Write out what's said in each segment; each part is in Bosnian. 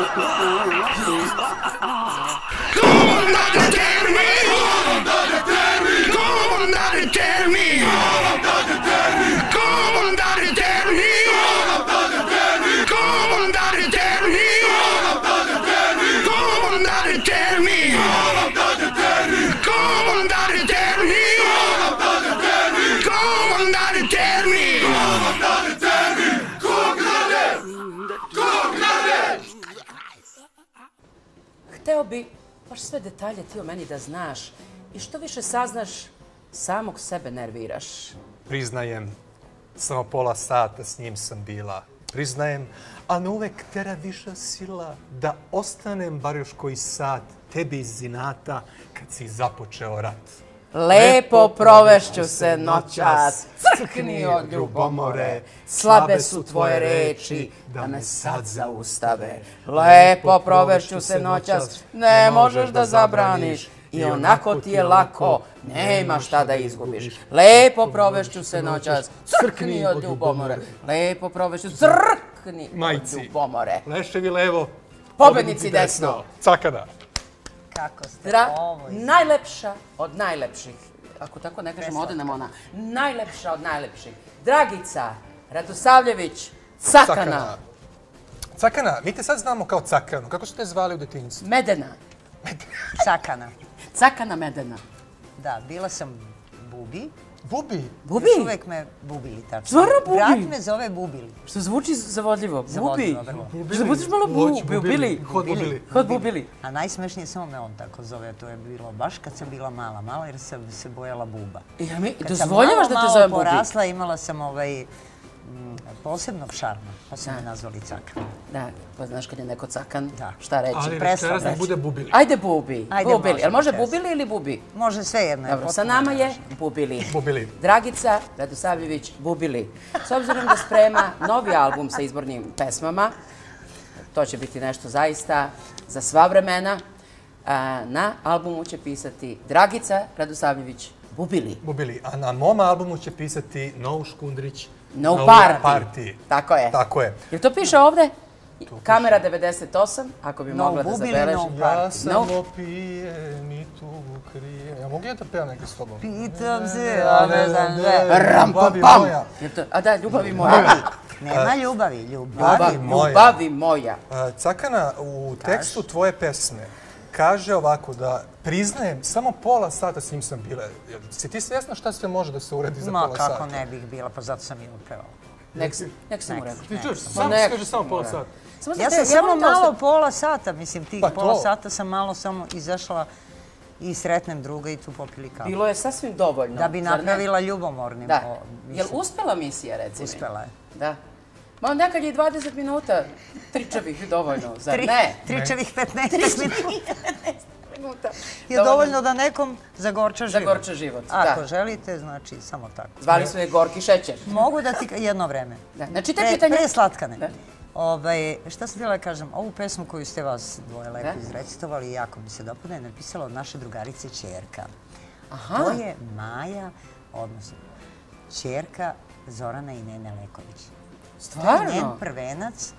oh, oh, oh, oh, oh. Sve detalje ti o meni da znaš i što više saznaš, samog sebe nerviraš. Priznajem, samo pola sata s njim sam bila. Priznajem, a me uvek tera viša sila da ostanem bar još koji sat tebi iz zinata kad si započeo rat. Lepo provešću se noćas, crkni od ljubomore, slabe su tvoje reči, da me sad zaustave. Lepo provešću se noćas, ne možeš da zabraniš, i onako ti je lako, nema šta da izgubiš. Lepo provešću se noćas, crkni od ljubomore, lepo provešću, crkni od ljubomore. Leševi levo, pobednici desno. Cakada. Kako ste Dra, ovo? najlepša od najlepših. Ako tako ne kažemo, ode nam ona. Najlepša od najlepših. Dragica Radosavljević Cakana. Cakana, mi te sad znamo kao Cakanu. Kako su te zvali u detinjstvu? Medena. Cakana. Cakana Medena. Da, bila sam Bubi. Bubi? Bubi? Još uvek me Bubili, tačno. Stvarno Bubi? Brat me zove Bubili. Što zvuči zavodljivo. Bubi. Zavodljivo, vrlo. Što budiš malo bubi, ubili. Hod bubili. Hod bubili. A najsmešnije samo me on tako zove. To je bilo baš kad sam bila mala, mala jer sam se bojala buba. Ja mi, Kad sam dozvoljavaš da malo, te zove malo bubi? porasla, imala sam ovaj posebnog šarma, pa me nazvali Caka. Da, pa znaš kad je neko cakan, Da. šta reći. Ali Prestao večeras nek reći. bude bubili. Ajde bubi, Ajde, bubili. može Jel može večeras. bubili ili bubi? Može sve jedno. je Dobro, sa nama je. Bubili. Bubili. Dragica Radosavljević Bubili. S obzirom da sprema novi album sa izbornim pesmama, to će biti nešto zaista za sva vremena, na albumu će pisati Dragica Radosavljević Bubili. Bubili. A na mom albumu će pisati No Škundrić. No No party. party. Tako je. Tako je. Jel to piše ovde? Kamera 98, ako bi No mogla da Bubili, zabeleži. no Ja party. sam No. opijen i tu krije. Ja mogu ja da pevam neke s tobom? Pitam se, ja ne znam sve. Ram, pam, Ljubavi pam. A da, ljubavi moja. Nema ljubavi, ljubavi. Ljubavi moja. Ljubavi moja. A, Cakana, u tekstu tvoje pesme kaže ovako da priznajem, samo pola sata s njim sam bila. Si ti svjesna šta sve može da se uredi za Ma pola sata? kako ne bih bila, pa zato sam i upevala. Nek, nek sam rekao. Ti čuješ, Ma samo nek- kaže samo pola sata. Samo Ja te- sam samo malo pola sata, mislim, tih Pa pola to. sata sam malo samo izašla i sretnem druga i tu popili kafu. Bilo je sasvim dovoljno. Da bi napravila ljubomornim. Da. o, Jel uspela misija, reci mi? Uspela je. Da. Ma nekad je i 20 minuta tričavih dovoljno, zar Tri, ne? tričevih 15 minuta Minuta. je dovoljno da nekom zagorča život. Zagorča život, Ako da. želite, znači samo tako. Zvali su je Gorki šećer. Mogu da ti jedno vreme. Da. Znači, te pitanje... pre slatkane. Da. Ovaj, šta sam htjela da kažem, ovu pesmu koju ste vas dvoje lepo izrecitovali, jako mi se dopada, je napisala od naše drugarice Čerka. Aha. To je Maja, odnosno Čerka Zorana i Nene Leković. To je njen Stvarno? prvenac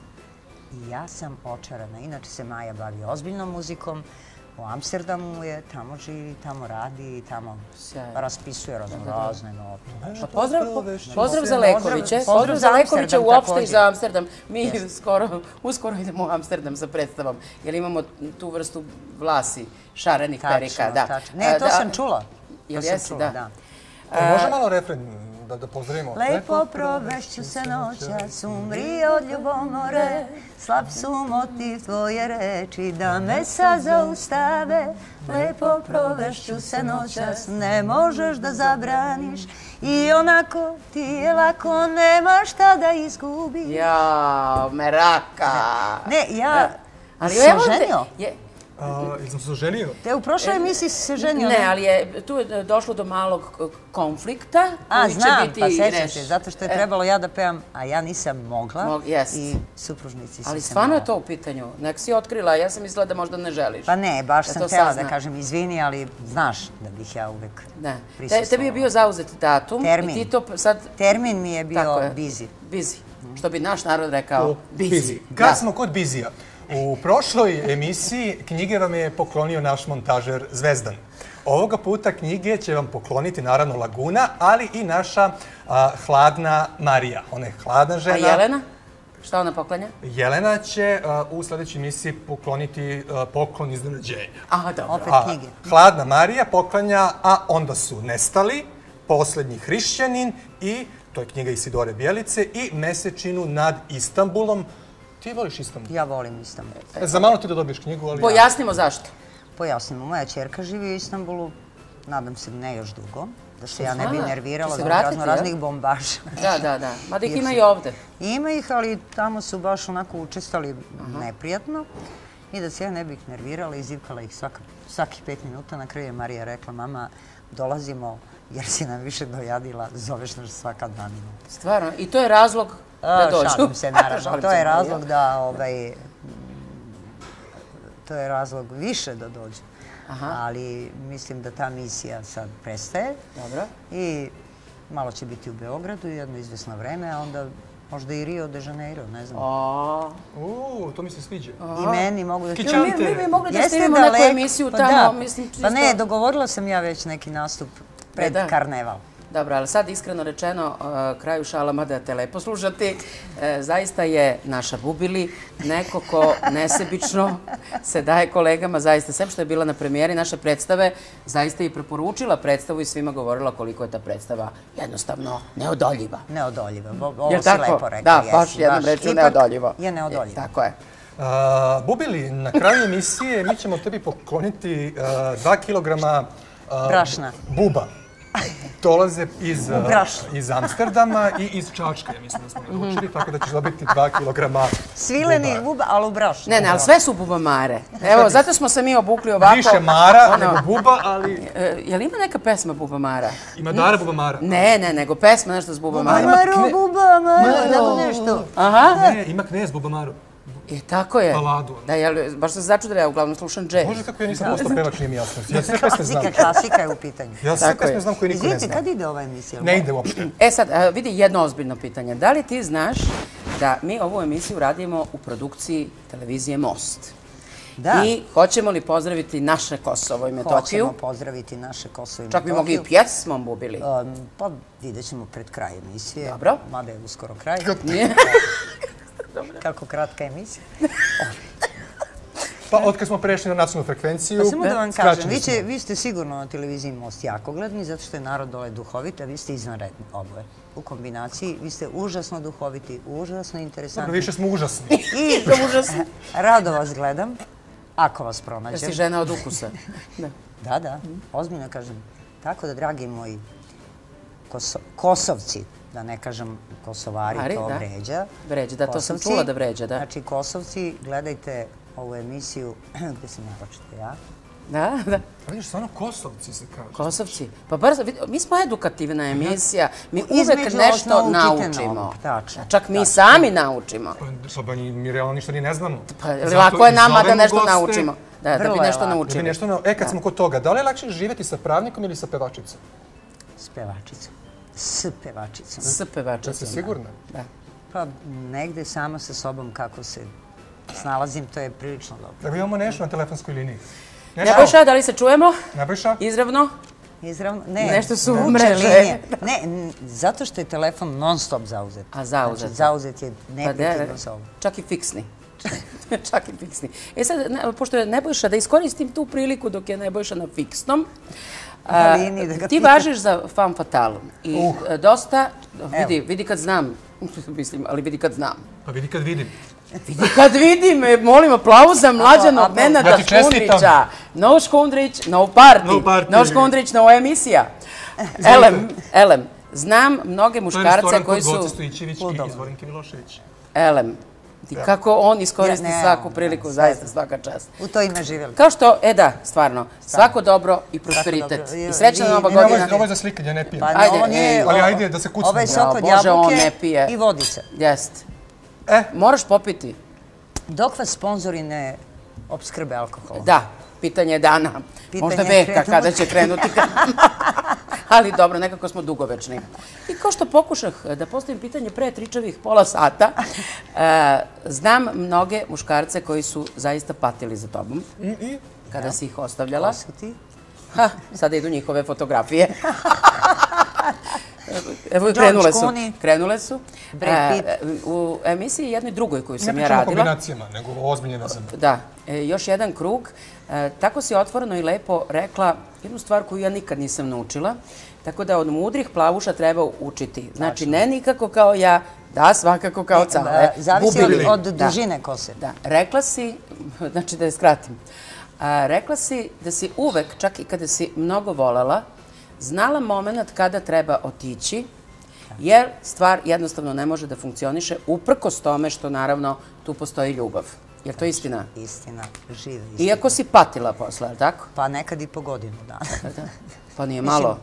i ja sam očarana. Inače se Maja bavi ozbiljnom muzikom, u Amsterdamu je, tamo živi, tamo radi, tamo Sjajno. raspisuje razne note. Pa pozdrav, po- za Lekoviće, pozdrav za Amsterdam uopšte i za Amsterdam. Mi skoro, uskoro idemo u Amsterdam sa predstavom, jer imamo tu vrstu vlasi, šarenih perika. Da. tačno. Ne, to da, sam čula. Jel jesi, da. da. To može malo refren da, da pozdravimo? Lepo provešću se noćas, umri od ljubomore, slab su motiv tvoje reči da me sad zaustave. Lepo provešću se noćas, ne možeš da zabraniš i onako ti je lako, nema šta da izgubiš. Jao, meraka. Ne, ja Ali sam evo te- ženio. Je, A, Jesam se oženio? Te u prošloj emisiji si se ženio. ne, ali je tu je došlo do malog konflikta. A, znam, biti pa sećam se, zato što je E, trebalo ja da pevam, a ja nisam mogla. Mog- jest. I supružnici su Ali se stvarno je to u pitanju. Nek si otkrila, ja sam mislila da možda ne želiš. Pa ne, baš Da sam htjela da kažem izvini, ali znaš da bih ja uvek prisustvovala. tebi je bio zauzet datum Termin. i ti to p- sad... Termin mi je bio je. busy. Busy. Što bi naš narod rekao, busy. Kad smo kod Bizija, U prošloj emisiji knjige vam je poklonio naš montažer Zvezdan. Ovoga puta knjige će vam pokloniti naravno Laguna, ali i naša a, hladna Marija. Ona je hladna žena. A Jelena? Šta ona poklanja? Jelena će u sljedećoj emisiji pokloniti poklon iznenađenja. Aha, dobro. Opet A, knjige. hladna Marija poklanja, a onda su nestali, posljednji hrišćanin i, to je knjiga Isidore Bjelice, i mesečinu nad Istanbulom. Ti voliš Istanbul? Ja volim Istanbul. E, Za malo ti da dobiješ knjigu, ali ja. Pojasnimo zašto. Pojasnimo, moja čerka živi u Istanbulu, nadam se ne još dugo, da se ja ne bi nervirala od razno raznih bombaža. Da, da, da. Mada ih ima i ovde. Ima ih, ali tamo su baš onako učestali neprijatno. I da se ja ne bih nervirala, izivkala ih svaka, svaki pet minuta. Na kraju je Marija rekla, mama, dolazimo jer si nam više dojadila, zoveš nas svaka dva minuta. Stvarno. I to je razlog da A, dođu. Šalim se, naravno. Šalim to je razlog da, ovaj, to je razlog više da dođu. Aha. Ali mislim da ta misija sad prestaje Dobro. i malo će biti u Beogradu jedno izvesno vreme, a onda možda i Rio de Janeiro, ne znam. Uuu, to mi se sviđa. I meni mogu da... Mi, mi bi mogli da snimimo neku emisiju pa tamo, da. mislim, čisto... Pa ne, dogovorila sam ja već neki nastup pred da. karneval. Dobro, ali sad iskreno rečeno, uh, kraju šala, mada te lepo slušati, e, zaista je naša Bubili neko ko nesebično se daje kolegama, zaista, sem što je bila na premijeri naše predstave, zaista je i preporučila predstavu i svima govorila koliko je ta predstava jednostavno neodoljiva. Neodoljiva. Ovo si tako? lepo rekla. Da, baš jednom Ipak neodoljivo. Je neodoljiva. E, tako je. A, Bubili, na kraju emisije mi ćemo tebi pokloniti dva kilograma Brašna. buba. Dolaze iz, iz Amsterdama i iz Čačka, ja mislim da smo naručili, tako da ćeš dobiti dva kilograma Svileni buba. ali u brašnu. Ne, ne, ali sve su bubamare. Evo, zato smo se mi obukli ovako. Više mara Ono, nego buba, ali e, Jel ima neka pesma bubamara? ima dara buba mara. Ne, ne, nego pesma nešto s bubamarom. Maro, kne- buba, maro, tako nešto. Aha. Ne, ima knez buba maru. I tako je. Baladu. Da, jel, baš sam se začudila, ja uglavnom slušam džez. Može kako ja nisam postao pevač, nije mi jasno. Ja sve pesme znam. Klasika, klasika je u pitanju. Ja sve pesme znam koje niko ne zna. kad ide ova emisija? Ne ide uopšte. E sad, vidi jedno ozbiljno pitanje. Da li ti znaš da mi ovu emisiju radimo u produkciji televizije Most? Da. I hoćemo li pozdraviti naše Kosovo i Metohiju? Hoćemo pozdraviti naše Kosovo i Čak bi mogli i Metohiju. pjesmom bubili. Um, pa vidjet ćemo pred kraj emisije. Dobro. Mada je uskoro kraj. Nije? Kako kratka emisija. Pa od kad smo prešli na nacionalnu frekvenciju, Pa samo da vam kažem, vi, će, smo. vi ste sigurno na televiziji Most jako gledni, zato što je narod dole duhovit, a vi ste izvanredni oboje. U kombinaciji, vi ste užasno duhoviti, užasno Dobro, interesantni. više smo užasni. I To užasno. rado vas gledam, ako vas pronađem. žena od ukusa. Da. Da, da, ozbiljno kažem. Tako da, dragi moji koso, kosovci, da ne kažem kosovari, Ari, to da. vređa. Vređa, da, to sam čula da vređa, da. Znači, kosovci, gledajte ovu emisiju, gdje sam ja početi, ja? Da, da. Pa vidiš, stvarno Kosovci se kaže. Kosovci. Pa brzo, mi smo edukativna emisija. Mi uvek nešto naučimo. tačno, Čak mi tačno. sami naučimo. Pa, pa ni- mi realno ništa ni ne znamo. Pa lako je nama da nešto goste. naučimo. Da, da bi nešto lako. Da bi naučili. nešto. E, kad smo kod toga, da li je lakše živjeti sa pravnikom ili sa pevačicom? S pevačicom. S pevačicom. S pevačicom. Da si sigurna? Da. Pa negde sama sa sobom kako se snalazim, to je prilično dobro. Da imamo nešto na telefonskoj liniji. Nebojša, da li se čujemo? Nebojša? Izravno? Izravno, ne. Nešto su linije. Ne, zato što je telefon non stop zauzet. A, zauzet. Znači, zauzet je Pa neprekidno sa ovom. čak i fiksni. čak i fiksni. E sad, ne, pošto je Nebojša, da iskoristim tu priliku dok je Nebojša na fiksnom, liniji da ga ti važiš za fan fatal. I Uh. e, dosta, vidi, vidi kad znam, mislim, ali vidi kad znam. Pa vidi kad vidim. Vidi kad vidim, e, molim aplauz za mlađanog aplauz. Nenada Ja. Škundrića. No Škundrić, no party. No party. No Škundrić, no emisija. Elem, elem. Znam mnoge To je muškarce restoran koji kod su... Goce Stojićević i. Izvorinke Milošević. Elem. I kako on iskoristi Ja, ne, svaku priliku, zaista svaka čast. U to ime živjeli. Kao što, e da, stvarno, svako dobro i prosperitet. I srećna nova Ne, ovo je, godina. ovo je za slikanje, ne pijem. Pa Ajde. Ali ajde da se kucnemo. Ovo je sok od jabuke ne pije. i vodice. Jest. E, Moraš popiti. Dok vas sponzori ne obskrbe alkoholom. Da, pitanje je dana. Pitanje Možda veka kada će krenuti. ali dobro, nekako smo dugovečni. I kao što pokušah da postavim pitanje pre tričavih pola sata, e, znam mnoge muškarce koji su zaista patili za tobom. Kada si ih ostavljala. Ko su ti? Ha, sada idu njihove fotografije. Evo, krenule su. Krenule su. E, U emisiji jednoj drugoj koju Ne sam ja pričamo o radila. kombinacijama, nego o ozbiljnjena sam. Da, e, još jedan krug. E, Tako si otvoreno i lepo rekla jednu stvar koju ja nikad nisam naučila. Tako da od mudrih plavuša treba učiti. Znači, ne nikako kao ja, da, svakako kao cale. Da, Zavisi od, dužine kose. Da, rekla si, znači da je skratim, a, rekla si da si uvek, čak i kada si mnogo volela, znala moment kada treba otići, jer stvar jednostavno ne može da funkcioniše uprkos tome što naravno tu postoji ljubav. Jer to je istina. Istina, živa istina. Iako si patila posle, ali tako? Pa nekad i po godinu dana. Pa nije malo.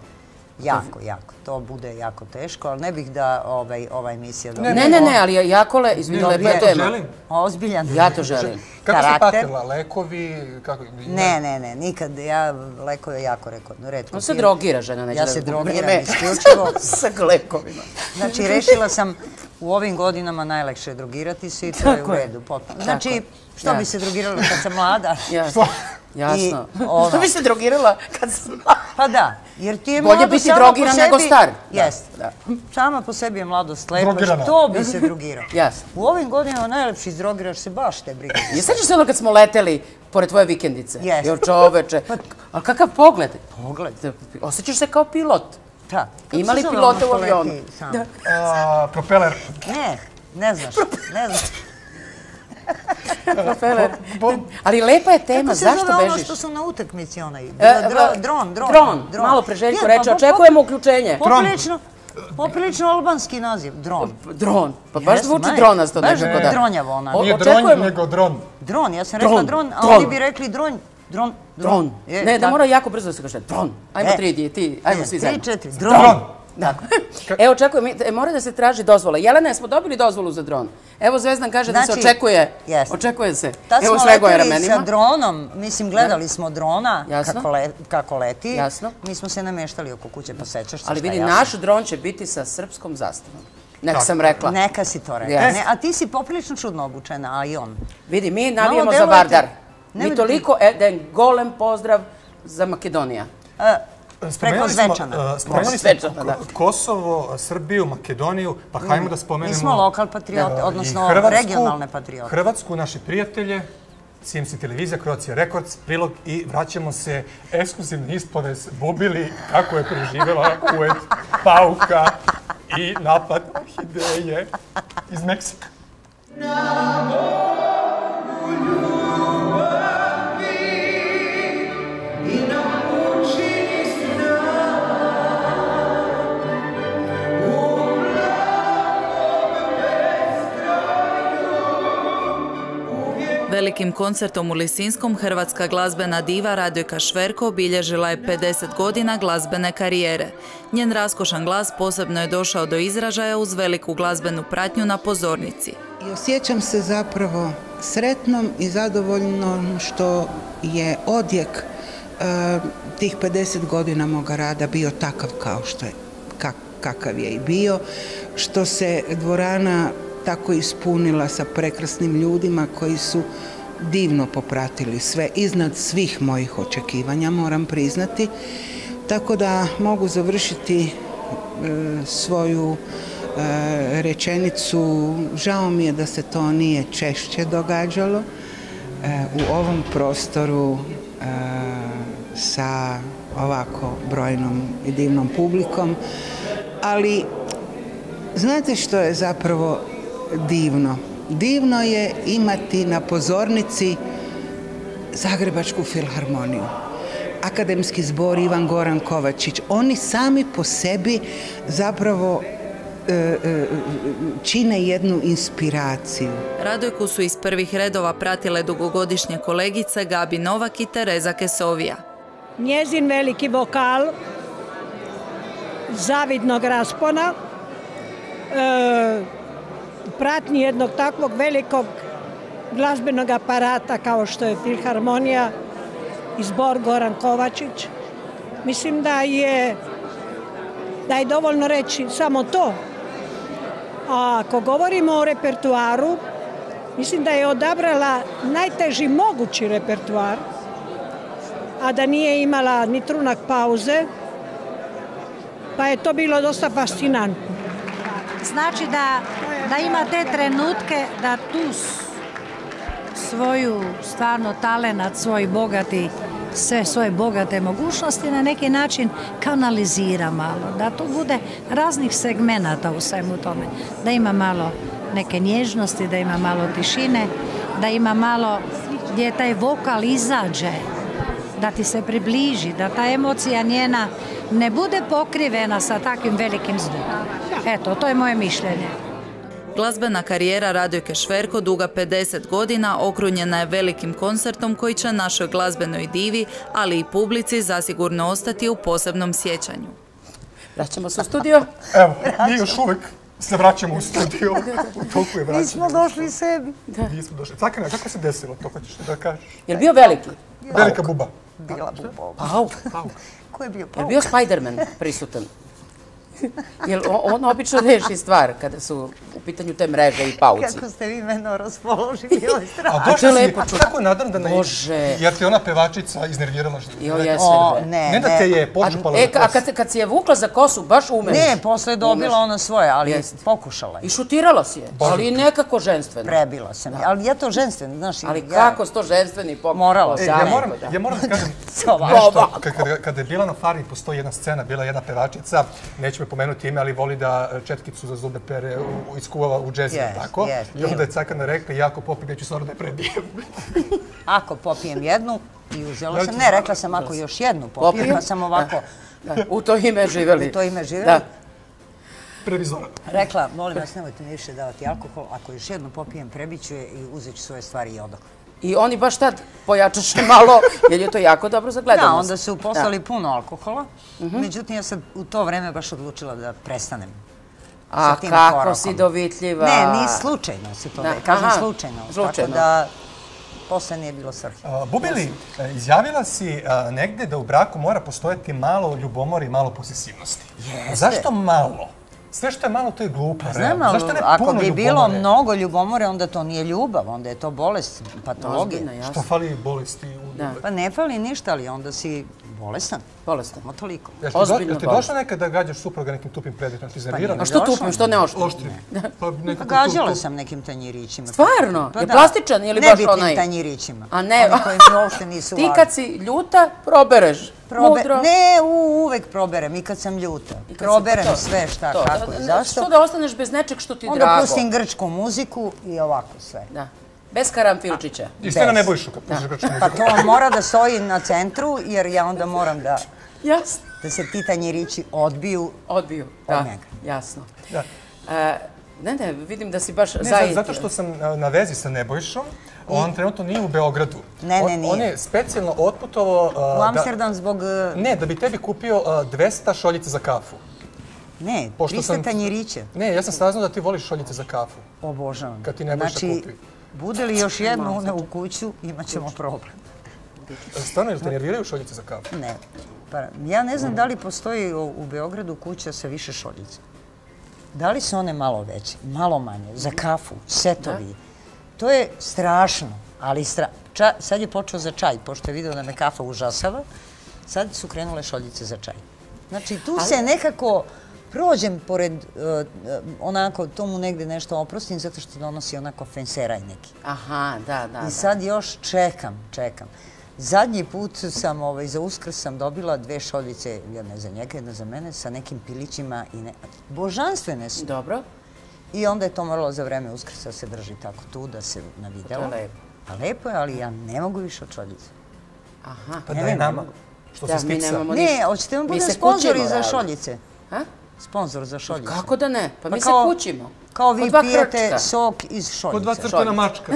Jako, jako. To bude jako teško, ali ne bih da ovaj, ova emisija... Ne, ne, ne, ali je jako le, izvini, Ne, lepa je ja tema. želim. Ozbiljan. Ja to želim. Kako se Karakter. patila? Lekovi? Kako? Ne, ne, ne, nikad. Ja leko je jako reko, redko. On se pijem. drogira, žena, neće Ja da se drogiram isključivo. Sa lekovima. Znači, rešila sam u ovim godinama najlekše je drogirati se i to je u Tako je. redu. potpuno. Znači, Tako. što Da. bi se drogirala kad sam mlada? Jasno. Jasno. I ono- Što bi se drogirala kad sam... Pa da, jer ti je Bolje biti drogiran sebi... nego star. Jest. da. Sama po sebi je mladost lepa, Drogirana. što bi se drogirao? Jasno. U ovim godinama najlepši izdrogiraš se baš te briga. Je sećaš se ono kad smo leteli pored tvoje vikendice? Jeste. Jo čoveče. Ali kakav pogled? Pogled. Osjećaš se kao pilot. Da. Ima li pilota ono u što avionu? Da. A, propeler. Ne, ne znaš, ne znaš. Propeler. Ali lepa je tema, Kako se zašto zove ono bežiš? što su na utakmici onaj? E, Dro- Dron, dron. Dron. Malo pre Željko Je, reče, pa po- očekujemo uključenje. Poprilično, poprilično albanski naziv, dron. Dron. Pa baš zvuči dronasto nekako da. dronjavo ona. Nije dronj, očekujemo- nego dron. Dron, ja sam rekla Dron, a oni bi rekli dron, dron, Dron. Ne, da mora jako brzo da se kaže dron. Ajmo E. tri, ti, ajmo svi tri, zajedno. četiri, Dron. Dron. Da. Evo, očekujem, e, mora da se traži dozvola. Jelena, smo dobili dozvolu za dron? Evo, Zvezdan kaže da se Znači, očekuje. Očekuje se. Tad Evo, smo je leteli sa dronom, mislim, gledali smo drona Jasno. kako, le, kako leti. Jasno. Mi smo se nameštali oko kuće, pa sećaš se Ali vidi, naš dron će biti sa srpskom zastavom. Nek sam rekla. Neka si to rekla. Ne, a ti si poprilično čudno obučena, a i on. Vidi, mi navijemo za Vardar. Mi toliko, e, da je golem pozdrav za Makedonija. E, preko Spomenuli smo, Zvečana. uh, Spomenuli smo Zvečana, da. Ko- Kosovo, Srbiju, Makedoniju, pa hajmo da spomenemo... Mi smo lokal patriote, odnosno Hrvatsku, regionalne patriote. Hrvatsku, naše prijatelje, CMC televizija, Croatia Records, prilog i vraćamo se ekskluzivni ispodes Bubili, kako je preživjela Kuet, Pauka i napad orhideje iz Meksika. Velikim koncertom u Lisinskom hrvatska glazbena diva Radojka Šverko obilježila je 50 godina glazbene karijere. Njen raskošan glas posebno je došao do izražaja uz veliku glazbenu pratnju na pozornici. I osjećam se zapravo sretnom i zadovoljnom što je odjek e, tih 50 godina moga rada bio takav kao što je, kak, kakav je i bio, što se dvorana tako ispunila sa prekrasnim ljudima koji su divno popratili sve, iznad svih mojih očekivanja, moram priznati. Tako da mogu završiti e, svoju e, rečenicu. Žao mi je da se to nije češće događalo e, u ovom prostoru e, sa ovako brojnom i divnom publikom. Ali znate što je zapravo divno? Divno je imati na pozornici Zagrebačku filharmoniju. Akademski zbor Ivan Goran Kovačić. Oni sami po sebi zapravo e, e, čine jednu inspiraciju. Radojku su iz prvih redova pratile dugogodišnje kolegice Gabi Novak i Tereza Kesovija. njezin veliki vokal zavidnog raspona e, pratnji jednog takvog velikog glazbenog aparata kao što je Filharmonija i zbor Goran Kovačić. Mislim da je da je dovoljno reći samo to. A ako govorimo o repertuaru, mislim da je odabrala najteži mogući repertuar, a da nije imala ni trunak pauze, pa je to bilo dosta fascinantno. Znači da, da ima te trenutke da tu svoju stvarno talenat, svoj bogati, sve svoje bogate mogućnosti na neki način kanalizira malo. Da tu bude raznih segmenata u svemu tome. Da ima malo neke nježnosti, da ima malo tišine, da ima malo gdje taj vokal izađe, da ti se približi, da ta emocija njena ne bude pokrivena sa takvim velikim zvukom. Eto, to je moje mišljenje. Glazbena karijera Radojke Šverko, duga 50 godina, okrunjena je velikim koncertom koji će našoj glazbenoj divi, ali i publici zasigurno ostati u posebnom sjećanju. Vraćamo se u studio. Evo, mi još uvek se vraćamo u studio. U toliko je vraćamo. Nismo došli sebi. Nismo došli. Cakana, kako se desilo to, hoćeš da kažeš? Je li bio veliki? Velika buba. Bila bubova. Pauk. Ko je bio Je li pauk? bio Spider-Man prisutan? Jer on obično reši stvar kada su u pitanju te mreže i pauci. Kako ste vi meno raspoložili, ovo je strašno. A to je si, lepo a čuti. tako nadan da ne... Bože. Jer ti ona pevačica iznervirala što... Jo, jeste. O, bre. ne, Ne da te je počupala E, za a kosu. kad, se- kad si je vukla za kosu, baš umeš. Ne, posle je dobila ona svoje, ali pokušala je. I šutirala si je, ali nekako ženstveno. Prebila sam je. Ali ja to ženstveno, znaš. Ali ja- kako sto ženstveni pokušaj? Morala E, sam. ja, moram, ja moram da kažem nešto. Kad- Kada, je bila na Fari, postoji jedna scena, bila je jedna pevačica, neću pomenuti ime, ali voli da četkicu za zube pere, u- iskuvava u džezi, Jest, tako? I onda je Cakana rekla, jako popim, ja ću stvarno da je prebijem. Ako popijem jednu, i uzela Ja sam, ne, rekla sam ako još jednu popijem, Popijem? pa sam ovako Da, u to ime živeli. u to ime živjela. Da. Previzora. Rekla, molim vas, nemojte mi više davati alkohol, ako još jednu popijem, prebiću je i uzet ću svoje stvari i odok. I oni baš tad pojačaše malo, jer je to jako dobro za Da, gledanost. onda su poslali puno alkohola, međutim ja sam u to vreme baš odlučila da prestanem. A kako korakom. si dovitljiva. Ne, ni slučajno se to Da, da, kažem aha, slučajno. slučajno. Tako da, posle nije bilo svrhe. A, Bubili, e, izjavila si a, negde da u braku mora postojati malo ljubomora i malo posesivnosti. Jeste. Zašto malo? Sve što je malo, to je glupo. Pa znam, ali ako bi bilo ljubomore? mnogo ljubomore, onda to nije ljubav, onda je to bolest, patologija. Što fali bolesti. Da. Pa ne fali ništa, ali onda si bolestan. Bolestan. Samo toliko. Jel ti, do, Ozbiljno jel ti došlo nekad da gađaš supruga nekim tupim predmetom? Ti zervirala? A što tupim, što ne oštrim? Oštri. Pa nekako Gađala sam nekim tanjirićima. Stvarno? Pa Je da. plastičan ili baš Nebitnim onaj? tanjirićima. A ne, Oni koji mi uopšte nisu Ti kad si ljuta, probereš. Probe... Mudro. Ne, u, uvek proberem i kad sam ljuta. Kad Proberem to- sve šta, to, kako i zašto. Što da ostaneš bez nečeg što ti je Onda drago. pustim grčku muziku i ovako sve. Da. Bez karamfilčića. I sve na Bez. Nebojšu kad pušiš grčku Pa to mora da stoji na centru, jer ja onda moram da, Jasno. da se ti tanjirići odbiju. Odbiju. Da, njega. jasno. Da. E, ne, ne, vidim da si baš Ne, zajet. zato što sam a, na vezi sa Nebojšom, on trenutno nije u Beogradu. Ne, ne, On- nije. On je specijalno otputovao... a, U da- Amsterdam zbog... e, Ne, da bi tebi kupio a, 200 šoljica za kafu. Ne, Pošto 300 sam- tanjirića. Ne, ja sam saznao da ti voliš šoljice za kafu. Obožavam. Kad ti Nebojša znači, kupi. Bude li još jedno une u kuću, imat ćemo problem. Stvarno, ili te nerviraju šoljice za kafu? Ne. Pa, ja ne znam da li postoji u, Beogradu kuća sa više šoljica. Da li su one malo veće, malo manje, za kafu, setovi. To je strašno, ali stra... Ča... sad je počeo za čaj, pošto je vidio da me kafa užasava, sad su krenule šoljice za čaj. Znači, tu se nekako prođem pored, uh, uh, onako, tomu negde nešto oprostim, zato što donosi onako fenseraj neki. Aha, da, da. I da. sad još čekam, čekam. Zadnji put sam, ovaj, za uskrs sam dobila dve šoljice, jedna za njega, jedna za mene, sa nekim pilićima i ne... Božanstvene su. Dobro. I onda je to moralo za vreme uskrsa se drži tako tu, da se na To video. je lepo. A lepo je, ali ja ne mogu više od šoljice. Aha. Pa daj nama, što Da, se stica. Ne, hoćete vam Mi bude se sponzori za šoljice. A? Sponzor za šoljice. Kako da ne? Pa, Pa mi kao- se kućimo. Kao vi pijete krčka. sok iz šoljice. Kod dva crkvena mačka.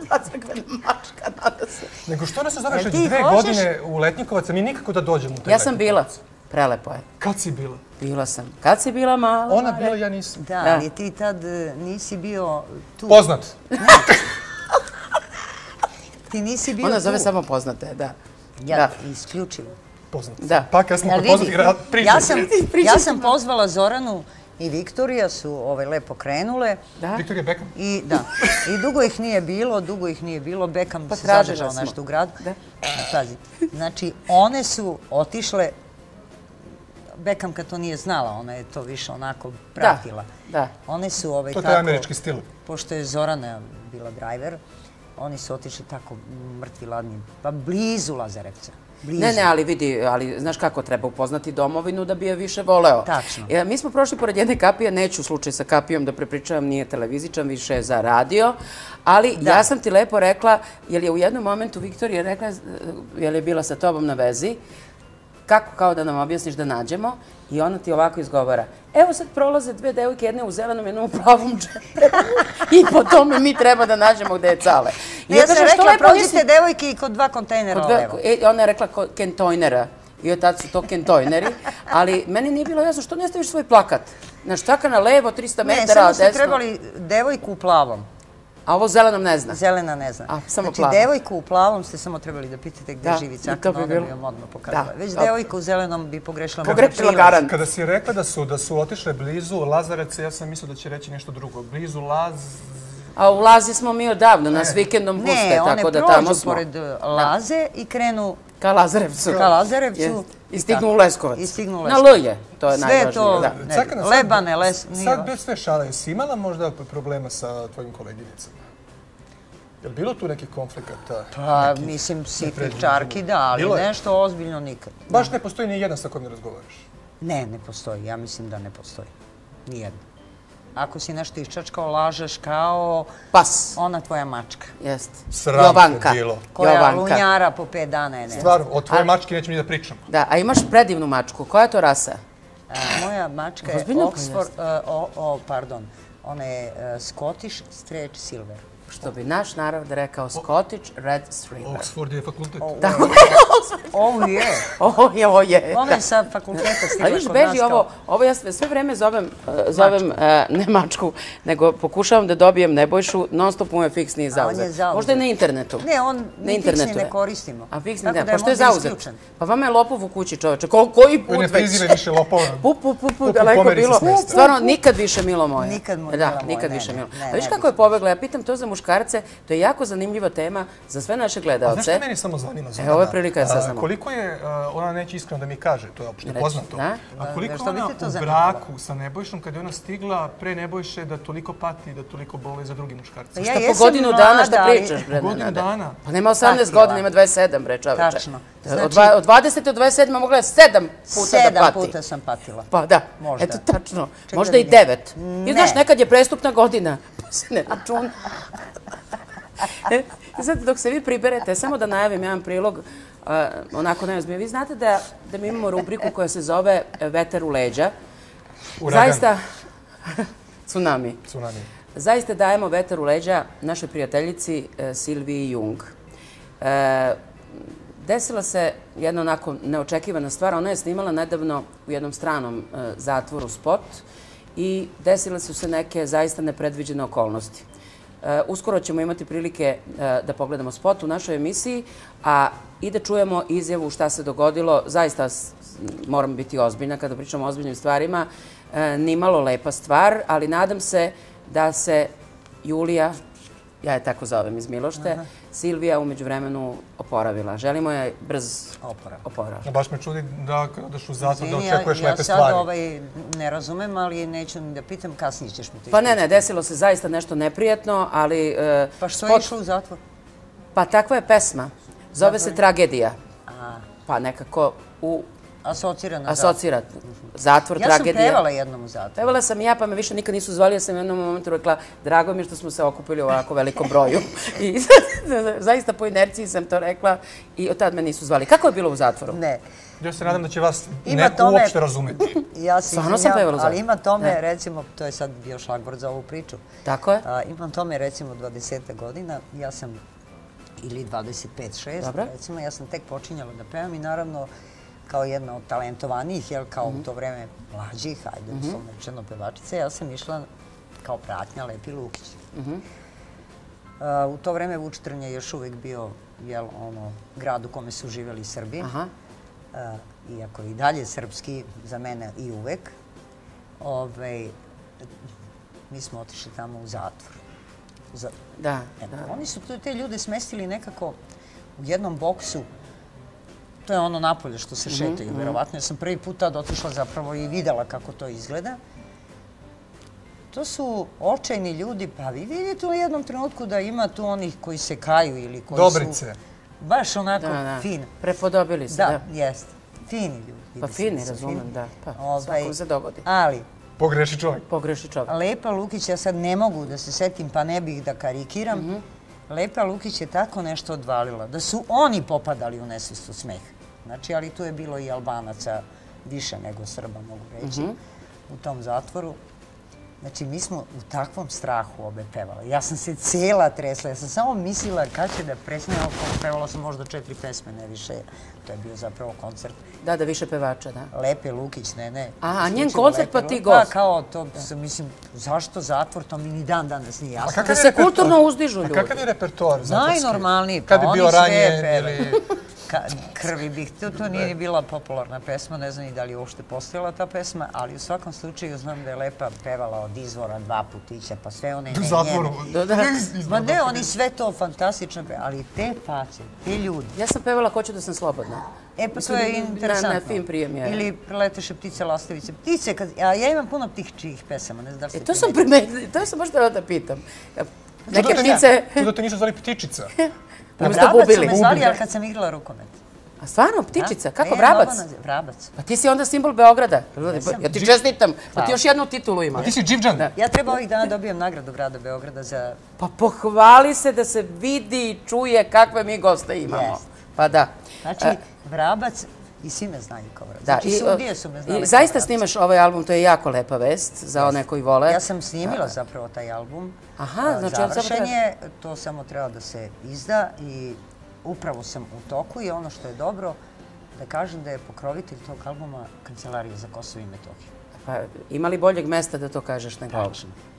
Dva crkvena mačka, nada se. Nego što nas se zoveš već dve hoćeš? godine u Letnjikovac, a mi nikako da dođemo u taj Ja sam bila. Prelepo je. Kad si bila? Bila sam. Kad si bila mala? Ona bila, ja nisam. Da, ali ti tad e, nisi bio tu. Poznat. Ti nisi bio Ona tu. zove samo poznate, da. Ja, Da. isključivo. Poznati. Da. Pa kad smo Jel kod poznati vidi? grad, Ja sam, Pričaj. ja sam pozvala Zoranu i Viktorija su ovaj, lepo krenule. Da? Viktorija Beckham. I da, i dugo ih nije bilo, dugo ih nije bilo, Bekam Pa se zadržao nešto u gradu. Da. Pazi, znači one su otišle, Bekam kad to nije znala, ona je to više onako pratila. da. One su ovaj, To je tako, američki stil. pošto je Zorana bila driver, oni su otišli tako mrtvi ladni, pa blizu Lazarevca. Ne, ne, ali vidi, ali znaš kako treba upoznati domovinu da bi je više voleo. Tačno. E, mi smo prošli pored jedne kapije, neću slučaj sa kapijom da prepričavam, nije televizičan, više je za radio, ali Da. ja sam ti lepo rekla, jer je u jednom momentu Viktorija rekla, jer je bila sa tobom na vezi, kako kao da nam objasniš da nađemo i ona ti ovako izgovara. Evo sad prolaze dve devojke, jedna u zelenom, jedna u plavom džepu i po tome mi treba da nađemo gde je cale. I Ja sam kažem, "Što rekla, prođite nisi- devojke i kod dva kontejnera Kod. E, ona je rekla kentojnera. I od tad su to kentojneri. Ali meni nije bilo jasno što ne staviš svoj plakat. Znaš, čaka na levo, 300 Ne, metara, samo ste desno. trebali devojku u plavom. A ovo zelenom ne zna. Zelena ne zna. A, samo znači, plava. devojku u plavom ste samo trebali da pitate gde Da, živi bi ona bi vam odmah pokazala. Da, Već devojka u zelenom bi pogrešila. Pogrešila garant. Kada si rekla da su, da su otišle blizu Lazarevca, ja sam mislio da će reći nešto drugo. Blizu Laz... A u Lazi smo mi odavno, nas vikendom puste, Ne, one tako da tamo prođu smo. pored uh, Laze i krenu Ka Lazarevcu. ka Lazarevcu. Jest. I stignu u. Leskovac. I stignu u Na Leskovac. L je, to je Sve najvažnije. to- Cakana, sad- Lebane, Les- nije Sad bez sve šale, jesi imala možda problema sa tvojim koleginicama? Je li bilo tu nekih konflikata? Pa, mislim, nepredviđenih? čarki, da, ali nešto ozbiljno nikad. Baš ne postoji ni jedan sa kojim ne razgovaraš. Ne, ne postoji. Ja mislim da ne postoji. Nijedno. Ako si nešto iščačkao, lažeš kao Pas. ona tvoja mačka. Jest. Sram te Jovanka. bilo. Koja Jovanka. lunjara po pet dana je ne. Stvarno, o tvojoj mački nećemo ni da pričamo. Da, a imaš predivnu mačku. Koja je to rasa? A, moja mačka je Ozbiljno Oxford, uh, o, o, pardon, ona je uh, Scottish Stretch Silver. Što bi naš narod rekao Scottish Red Retriever. Oxford je fakultet. Tako. Ovo je. Ovo je, ovo je. Ona je sa fakulteta stigla Ali viš, kod beži nas kao- ovo, ovo ja sve, sve vreme zovem, eh, zovem eh, ne mačku, nego pokušavam da dobijem Nebojšu, non stop mu je fiksni A on zauzet. je zauzet. Možda je na internetu. Ne, on na ni internetu fiksni je. ne koristimo. A fiksni ne, da je pošto je zauzet. Pa vama je lopov u kući čoveče, Ko, koji put Ne već? prizire više lopova. Pu, pu, pu, pu, pu, daleko bilo. Stvarno, nikad više milo moje. Nikad mu- Da, milo moje, nikad ne, više ne, milo. ne, A viš ne kako je pobegla? Ja pitam to za muškarce, to je jako zanimljiva tema za sve naše A znaš gledalce. što meni samo zanima? Zorana? ovo je prilika da saznamo. Koliko je, ona neće iskreno da mi kaže, to je opšte Reći, poznato. da? A koliko bi ona u braku sa Nebojšom, kad je ona stigla pre Nebojše, da toliko pati, da toliko boli za drugi muškarci? Pa Šta po godinu mlada, dana šta pričaš, bre, Godinu dana? Pa nema 18 Patila. godina, ima 27, bre, čoveče. Tačno. Od, Znači- dva- od 20. do 27. mogla je 7 puta da Sedam pati. puta sam patila. Pa da, Možda. eto tačno. Čekaj Možda da i vidim. 9. I znaš, Ne. nekad je prestupna godina, pa se ne računa. E, Sad, dok se vi priberete, samo da najavim jedan prilog, uh, onako najozbiljno. Vi znate da, da mi imamo rubriku koja se zove e, Veter u leđa. Uragan. Zaista, tsunami. Tsunami. Zaista dajemo vetar u leđa našoj prijateljici e, Silviji Jung. E, desila se jedna onako neočekivana stvar. Ona je snimala nedavno u jednom stranom zatvoru spot i desile su se neke zaista nepredviđene okolnosti. Eh, uskoro ćemo imati prilike eh, da pogledamo spot u našoj emisiji, a i da čujemo izjavu šta se dogodilo. Zaista moram biti ozbiljna kada pričamo o ozbiljnim stvarima. Eh, nimalo lepa stvar, ali nadam se da se Julija, ja je tako zovem iz Milošte, Silvija umeđu vremenu oporavila. Želimo je brz Oporavak. Baš me čudi da odeš u zatvor da ja- očekuješ ja lepe sad stvari. ovaj ne razumem, ali neću ni da pitam, kasnije ćeš mi to Pa ne, ne, desilo se zaista nešto neprijatno, ali... e, Pa što je išlo u zatvor? Pa takva je pesma. Zove se Tragedija. A, Pa nekako u asocirana zatvor. asocira zatvor, Ja sam tragedija. pevala jednom u zatvoru. Pevala sam i ja, pa me više nikad nisu zvali, ja sam u jednom momentu rekla, drago mi je što smo se okupili u ovako velikom broju. I zaista po inerciji sam to rekla i od tad me nisu zvali. Kako je bilo u zatvoru? Ne. Ja se nadam da će vas Ima neko tome- uopšte razumeti. Ja se Stvarno sam izvinjavam, pevala u ali ima tome, Ne. recimo, to je sad bio šlagvord za ovu priču. Tako je? A, imam tome, recimo, 20 godina, ja sam, ili 25-6, Dobro. recimo, ja sam tek počinjala da pevam i naravno, kao jedna od talentovanijih, jel, kao Mhm. u to vreme mlađih, ajde, mm -hmm. rečeno pevačice, ja sam išla kao pratnja Lepi Lukić. Mhm. U to vreme Vučitrn je još uvijek bio, jel, ono, grad u kome su živjeli Srbi. Aha. iako i dalje srpski, za mene i uvek, ovaj, mi smo otišli tamo u zatvor. Za, Da, da. Oni su te ljude smestili nekako u jednom boksu. To je ono napolje što se šetaju, verovatno. Ja sam prvi put tad otišla zapravo i videla kako to izgleda. To su očajni ljudi, pa vi vidite u jednom trenutku da ima tu onih koji se kaju ili koji Dobrice. su baš onako fini. Prepodobili se, Da, da. jeste. Fini ljudi. Pa fini, razumem, da. Pa, Ovaj, svakom se dogodi. Ali, Pogreši čovjek. Pogreši čovjek. Lepa Lukić, ja sad ne mogu da se setim, pa ne bih da karikiram. Mhm. Lepa Lukić je tako nešto odvalila, da su oni popadali u nesvistu smeh. Znači, ali tu je bilo i Albanaca više nego Srba, mogu reći, Mhm. u tom zatvoru. Znači, mi smo u takvom strahu obe pevale. Ja sam se cijela tresla, ja sam samo mislila kad će da presne, oko pevala sam možda četiri pesme, ne više. To je bio zapravo koncert Da, da, više pevača, da. Lepe Lukić, ne, ne. A, a njen koncert Lepe pa ti gost. Da, kao to, sam, mislim, zašto zatvor, to mi ni dan danas nije A jasno. kakav Da se kulturno uzdižu A ljudi. kakav je repertoar zatvorski? Najnormalniji, pa Kad bi oni bio sve ranije ili... Krvi bih, to, to nije ni bila popularna pesma, ne znam ni da li je uopšte postojala ta pesma, ali u svakom slučaju znam da je Lepa pevala od izvora dva putića, pa sve one ne, zatvoru. Ma ne, oni sve to fantastično ali te face, te ljudi, Ja sam pevala Hoću da sam slobodna. E pa to je interesantno. na film premijera. Ili preleteše ptice lastavice. Ptice, kad, a ja imam puno ptičijih pesama, ne znam da li ste E, to sam primetila, to sam htjela da pitam. Neke ptice, Čudo te nisu zvali ptičica. Pa vrabac su me zvali, ali kad sam igrala rukomet. A stvarno, ptičica, Da? kako E, vrabac? Ze- Vrabac. Pa ti si onda simbol Beograda. Ja ti čestitam, pa ti još jednu titulu imaš. Ti si dživđan. Ja treba ovih dana dobijem nagradu grada Beograda za... Pa pohvali se da se vidi i čuje kakve mi goste imamo. Pa da. Znači, E, Vrabac i svi me znaju kao. Da, Znači, i, sudije su me znali i kao zaista Vrabac. snimaš ovaj album, to je jako lepa vest za one koji vole. Ja sam snimila zapravo taj album. Aha, znači on samo Završen je, to samo treba da se izda i upravo sam u toku i ono što je dobro, da kažem da je pokrovitelj tog albuma Kancelarija za Kosovo i Metohiju. Pa, ima li boljeg mesta da to kažeš nego?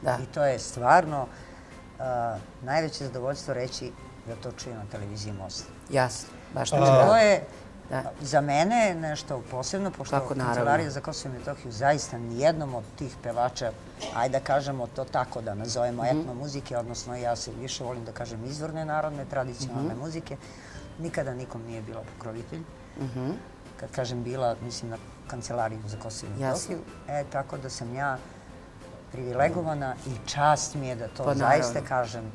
Da. I to je stvarno najveće zadovoljstvo reći da to čuje na televiziji Most. Jasno, baš tako. To je Da. za mene nešto posebno, pošto Kako. Kancelarija za Kosovo i Metohiju zaista nijednom od tih pevača, ajde da kažemo to tako da nazovemo Mhm. etno muzike, odnosno ja se više volim da kažem izvorne narodne, tradicionalne Mhm. muzike, nikada nikom nije bila pokrovitelj. Mhm. Kad kažem bila, mislim na Kancelariju za Kosovo i. Metohiju. E, tako da sam ja privilegovana i čast mi je da to Pa, zaista kažem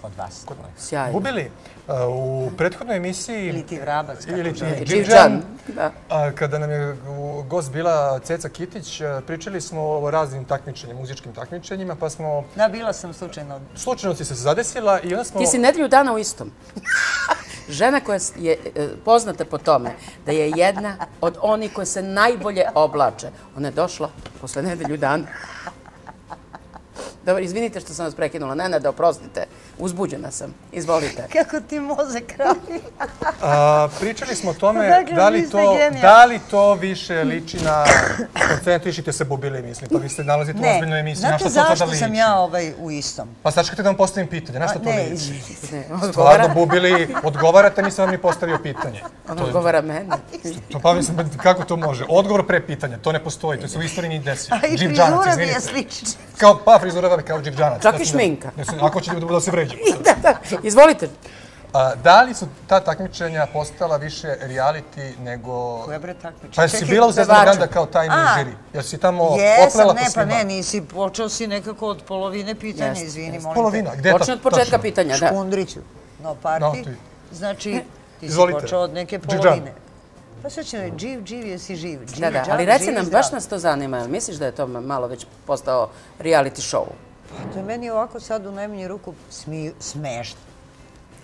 kod vas. Sjajno. Gubili uh, u prethodnoj emisiji... Ili ti vrabac, kako Ili ti. Dživđan. A, kada nam je u- gost bila Ceca Kitić, a, pričali smo o raznim takmičenjima, muzičkim takmičenjima, pa smo... Da, bila sam slučajno Slučajno si se zadesila i onda smo... Ti si nedelju dana u istom. Žena koja je e, poznata po tome da je jedna od onih koje se najbolje oblače. Ona je došla posle nedelju dana. Dobro, izvinite što sam vas prekinula. Ne, ne, da oprostite. Uzbuđena sam. Izvolite. Kako ti mozak radi? A, pričali smo o tome Dakle, da, li to, da li to više liči na koncentrišite se bubili, mislim, pa vi ste nalazite u ozbiljnoj emisiji. na znate zašto sam liči? ja ovaj u istom? Pa sačekajte da vam postavim pitanje, na što to ne, liči? Ne, Stvarno, bubili, odgovarate, nisam vam ni postavio pitanje. on odgovara meni. To pa mislim, kako to može? Odgovor pre pitanja, to ne postoji, to se u istoriji nije desilo. A i frizura mi je slična. Kao, pa frizura je kao dživđanac. Čak Ne i šminka. ne Ako ćete da, da se vređamo. sad. Da, da. Izvolite. A, da li su ta takmičenja postala više reality nego... Koja bre takmičenja? Pa jesi bila u Zvezdana pevača. grada kao tajni A. žiri? Jesi si tamo oplela ne, po pa svima? ne, nisi, počeo si nekako od polovine pitanja, izvini, molim Polovina, gde je Počne od početka pitanja, da. Škundriću, no No, parti. ti. Znači, ti si počeo od neke polovine. Pa sad će ne, dživ, dživ, jesi živ. Da, da, ali reci živ nam, baš nas to zanima. Jel Misliš da je to malo već postao reality show? To je meni ovako sad u najmanju ruku smiju, smešno.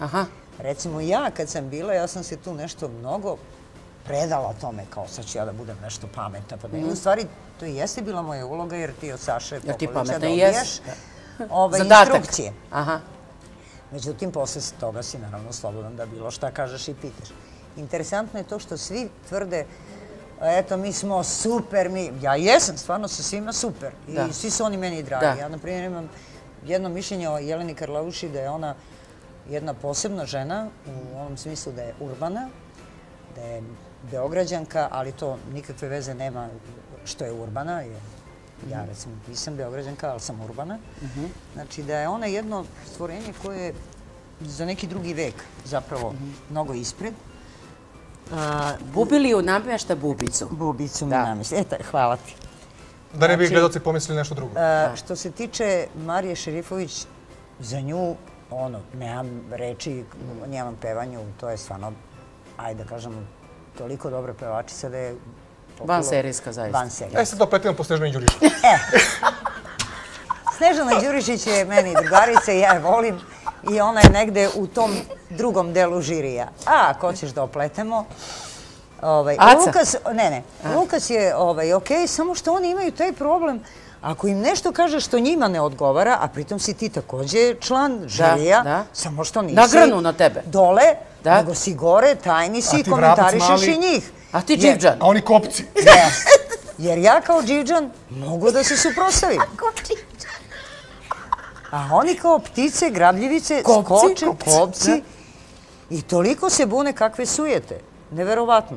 Aha. Recimo ja kad sam bila, ja sam se tu nešto mnogo predala tome, kao sad ću ja da budem nešto pametna. Pa ne, u stvari to i jeste bila moja uloga jer ti od Saše Popovića ove Zadatak. instrukcije. Aha. Međutim, posle toga si naravno slobodan da bilo šta kažeš i pitaš. Interesantno je to što svi tvrde eto, mi smo super, mi... Ja jesam stvarno sa svima super. I Da. svi su oni meni dragi. Da. Ja, na primjer, imam jedno mišljenje o Jeleni Karlavuši da je ona jedna posebna žena u onom smislu da je urbana, da je Beograđanka, ali to nikakve veze nema što je urbana. Jer ja recimo nisam Beograđanka, ali sam urbana. Znači da je ona jedno stvorenje koje je za neki drugi vek zapravo mnogo ispred. A, Bubiliju namješta bubicu. Bubicu mi namješta. Eto, hvala ti. Da ne bi Znači- gledalci pomislili nešto drugo. A, što se tiče Marije Šerifović, za nju, ono, nemam reči njenom pevanju, to je stvarno, ajde da kažemo, toliko dobra pevačica da je... popilo- Vanserijska, zaista. Van serijska. E sad opetujemo po Snežani Đurišu. Snežana Đurišić je meni drugarica i ja je volim i ona je negde u tom drugom delu žirija. A, ako ćeš da opletemo, Ovaj, Aca. Lukas, ne, ne, Lukas je ovaj, okej, samo što oni imaju taj problem Ako im nešto kaže što njima ne odgovara, a pritom si ti takođe član žirija, da. samo što nisi Nagranu na tebe. dole, Da. nego si gore, tajni si A komentarišeš mali. i njih. A ti Đivđan? A oni kopci. Yes. Jer ja kao Dživđan mogu da se suprostavim. A oni kao ptice, grabljivice, Kopci? skoče, Kopci, kopci i toliko se bune kakve sujete. Neverovatno.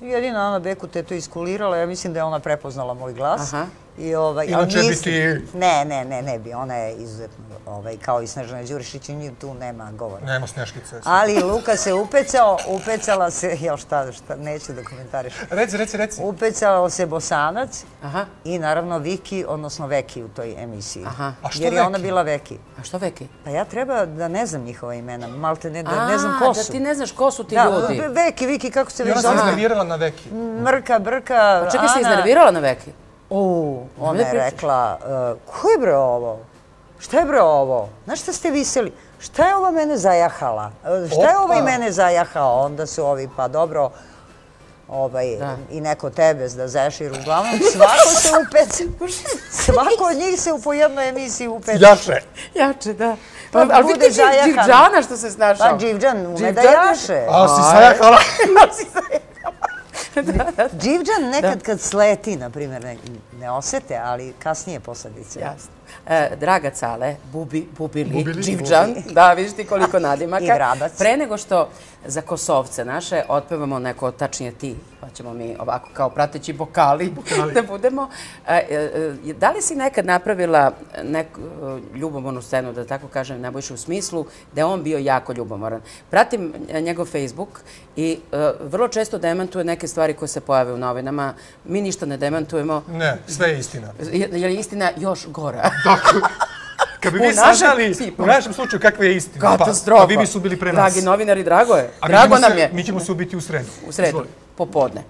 Jedina Ana Beku te to iskulirala, ja mislim da je ona prepoznala moj glas. Aha. I ovaj, ali Inače bi ti- Ne, ne, ne, ne bi. Ona je izuzetno, ovaj, kao i Snežana Đurišić, i nju tu nema govora. Nema Sneškice. Ali Luka se upecao, upecala se, jel šta, šta, neću da komentarišem. Reci, reci, reci. Upecao se Bosanac Aha. i naravno Viki, odnosno Veki u toj emisiji. Aha. A što Jer je ona Veki? bila Veki. A što veki? Pa ja treba da ne znam njihova imena, malte ne, da ne znam A, ko da su. ti ne znaš ko su ti da, ljudi. Veki, Viki, kako se I već ona se zove? iznervirala na veki. Mrka, Brka, Pa čekaj, Ana. iznervirala na veki? O, ona je rekla, uh, ko je bre ovo? Šta je bre ovo? Znaš šta ste viseli? Šta je ova mene zajahala? Uh, Šta je ovaj mene zajahao? Onda su ovi, pa dobro, ovaj, Da. i neko tebe da zešir. Uglavnom, svako se upeca. Svako od njih se u po jednoj emisiji upeca. Jaše. Jače, da. Pa ali bude vidi. Đivđana što se snašao. Pa Dživđan ume da Dživđan je- jaše. A si sajahala. Dživđan nekad kad sleti, na primjer, ne, ne osete, ali kasnije posledice. Jasno. E, draga Cale, Bubi, Bubili, Bubili. Dživđan, da, vidiš ti koliko nadimaka. I. Pre nego što za Kosovce naše otpevamo neko, tačnije ti, pa ćemo mi ovako kao prateći bokali, da budemo. E, e, da li si nekad napravila neku e, ljubomornu scenu, da tako kažem, najbolje u smislu, da je on bio jako ljubomoran? Pratim njegov Facebook i e, vrlo često demantuje neke stvari koje se pojave u novinama. Mi ništa ne demantujemo. Ne, sve je istina. Je, je li istina još gora? Tako. Kad bi U vi našem- saznali, u našem slučaju, kakva je istina? Pa- Katastrofa. Pa vi bi su bili pre nas. Dragi novinari, drago je. A drago nam je. Mi ćemo se ubiti u sredu. U sredu, Izvoli. popodne.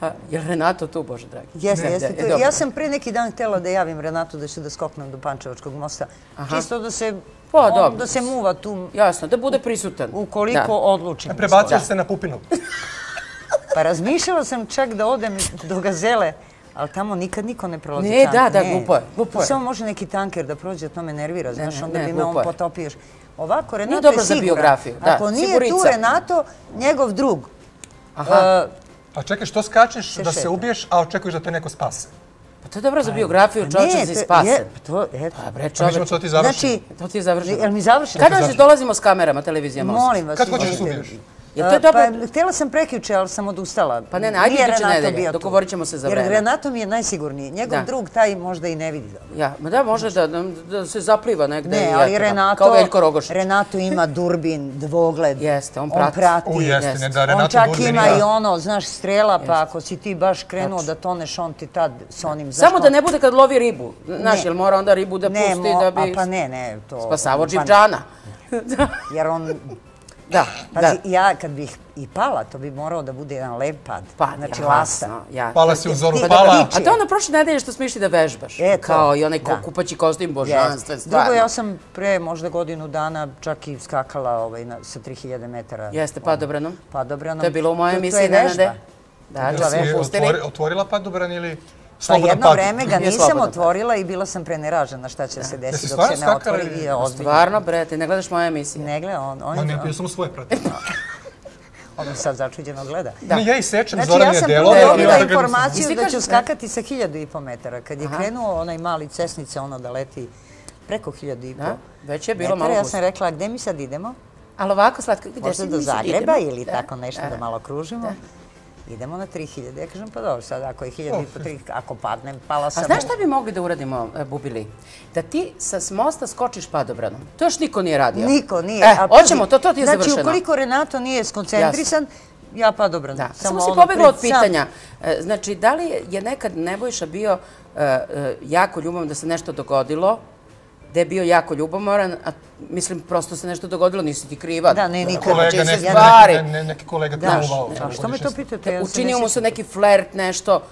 A, je li Renato tu, Bože dragi? Jeste, Ne. jeste. E, je-. Ja sam pre neki dan htjela da javim Renatu da ću da skoknem do Pančevačkog mosta. Čisto da se, Pa, on- dobro. da se muva tu Jasno, da bude prisutan. ukoliko Da. odlučim. Prebacio se na Pupinu. Pa razmišljala sam čak da odem do Gazele, ali tamo nikad niko ne prolazi Ne, tanker. da, da, glupo je, glupo je. Samo može neki tanker da prođe, to me nervira, znaš, ne, onda ne, bi me on potopio. još. Ovako, Renato je dobro za siguran. biografiju, da, Ako nije tu. Renato, njegov drug. Aha. Uh, A čekaj, što skačeš da se ubiješ, a očekuješ da te neko spase? Pa to je dobro za biografiju, Pa čovječe ne, si to- spasen. je, to, eto. Pa bre, A mi ćemo čovječe. to ti završiti. Znači, To ti je završeno. Jel mi završeno? Kada hoćeš dolazimo s kamerama, televizija Most? Molim vas. Kad hoćeš da se ubiješ? To je A, dobro? Pa, htjela sam prekjuče, ali sam odustala. Pa ne, ne, ajde iduće nedelje, dogovorit ćemo se za vreme. Jer Renato mi je najsigurniji. Njegov Da. drug taj možda i ne vidi dobro. Ja, ma da, može da, da, se zapliva negde. Ne, ali Renato, Kao Veljko Rogošić. Renato ima durbin, dvogled. Jeste, on On prati. prati. U, jeste, Jeste. ne da On Renato čak Durbin ima ja. i ono, znaš, strela, pa ako si ti baš krenuo da toneš, on ti tad s onim... Samo on- da ne bude kad lovi ribu. Znaš, Ne. jel mora onda ribu da Ne, pusti da bi a pa ne, ne, to... spasavo pa- Dživđana. Jer on... Da, da. Pazi, ja kad bih i pala, to bi morao da bude jedan lep pad. Pa, znači, jasno, lasta. ja. Pala si u zoru pala. A to je ono prošle nedelje što smo išli da vežbaš. E, to, Kao i onaj ko- da. kupaći kostim božanstva. Jeste. stvarno. Drugo, ja sam pre možda godinu dana čak i skakala ovaj, na, sa 3000 metara. Jeste, padobranom. Padobranom. To je bilo u mojoj To- emisiji, To je Nenade. vežba. Da, Jel da, si ve, pustili. otvori- otvorila padobran ili Pa slobodan jedno pad? vreme ga nisam otvorila i bila sam preneražena šta će se desiti dok se ne otvori. ili- I je ozbiljno. Stvarno, bre, ti ne gledaš moje emisije. Ne gleda on. On, Ma ne, on, bio sam u svoje on sad začuđeno gleda. Ne, ja isečem Znači, Zoran ja je sam delo. prvo i dobila onda ga- informaciju da ću skakati sa hiljadu i po metara. Kad je Aha. krenuo onaj mali cesnice, ono da leti preko hiljadu i po Da, već je bilo metara, malo Ja sam rekla, a gde mi sad idemo? Ali ovako slatko, gdje Možda si do mi sad Zagreba idemo? ili Da, tako nešto da malo kružimo. Idemo na 3000. Ja kažem, pa dobro, sad ako je 1000 i po 3, ako padnem, pala sam. A znaš šta bi mogli da uradimo, e, Bubili? Da ti sa mosta skočiš padobranom. To još niko nije radio. Niko nije. E, A hoćemo, to, to ti je znači, završeno. Znači, ukoliko Renato nije skoncentrisan, ja padobran. Da, samo si ono, pobegla od sam- pitanja. E, Znači, da li je nekad Nebojša bio e, jako ljubomoran da se nešto dogodilo, da je bio jako ljubomoran, a mislim, prosto se nešto dogodilo, nisi ti kriva. Da, ne, nikad. Kolega, Događaju se neki, stvari. neki, ne, neki kolega Da, trovao. a što me to pitate? Ja se Učinio mu se neki flert, nešto.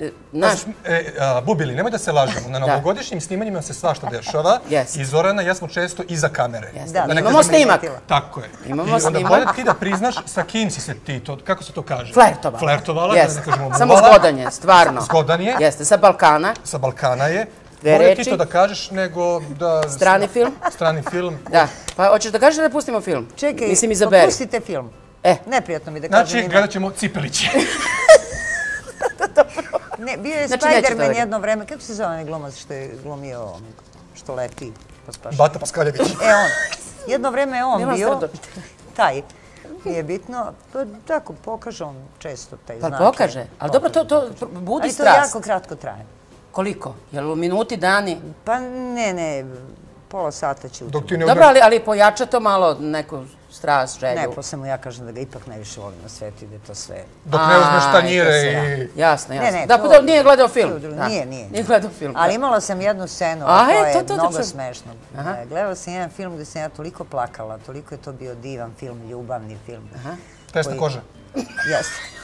E, Znaš, E, a, Bubili, nemoj da se lažemo. Na novogodišnjim snimanjima se svašta dešava. Jest. I Zorana ja smo često iza kamere. Jeste. Da, Da ne Imamo snimak. Tako je. Imamo I onda bolje ti da priznaš sa kim si se ti to, kako se to kaže? Flertovala. Flertovala, da Jeste. ne kažemo Samo muvala. zgodan je, stvarno. Zgodan je. Jeste, sa Balkana. Sa Balkana je. Dve Bolje ti reči. to da kažeš nego da... Strani film? Strani film. Da. Pa hoćeš da kažeš da pustimo film? Čekaj, Mislim, izaberi. pa pustite film. E. Neprijatno mi da kažem Znači, ime. gledat ćemo Cipeliće. Ne, bio je Znači, Spider-Man jedno vreme. Kako se zove onaj glumac što je glumio onog, što leti pa? Bata Paskaljević. E, on. Jedno vreme je on bio. Taj. Nije bitno. Pa tako, pokaže on često taj Pa značaj. pokaže. Ali dobro, to, to budi Ali to strast. jako kratko traje. Koliko? Jel u minuti, dani? Pa ne, ne, pola sata ću. Dok ti ne Dobro, ali, ali pojača to malo neku strast, želju. Ne, posle mu ja kažem da ga ipak najviše volim na svetu i da je to sve. Dok ne uzmeš tanjire i. Jasno, Ne, jasno. ne, da, to- pa da, nije gledao film. to drugo. Da. Nije, nije. Nije gledao film. Ali imala sam jednu scenu, A, to e, je to, mnogo smešno. Aha. E, Gledala sam jedan film gdje sam ja toliko plakala, toliko je to bio divan film, ljubavni film. Aha. Tesna koža. Jeste.